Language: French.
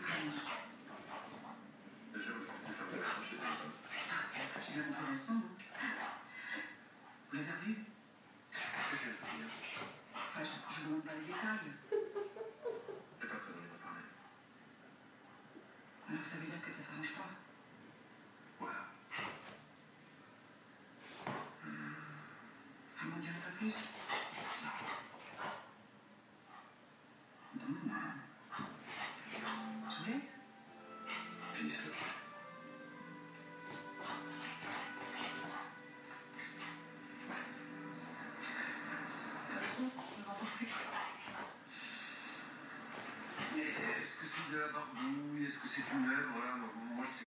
produisent. C'est intéressant. Vous l'avez revu Qu'est-ce que je dire Je ne vous demande pas les détails. Pas. Alors ça veut dire que ça s'arrange pas Voilà. Vous m'en direz pas plus Est-ce que c'est de la barbouille Est-ce que c'est une œuvre? Moi, je sais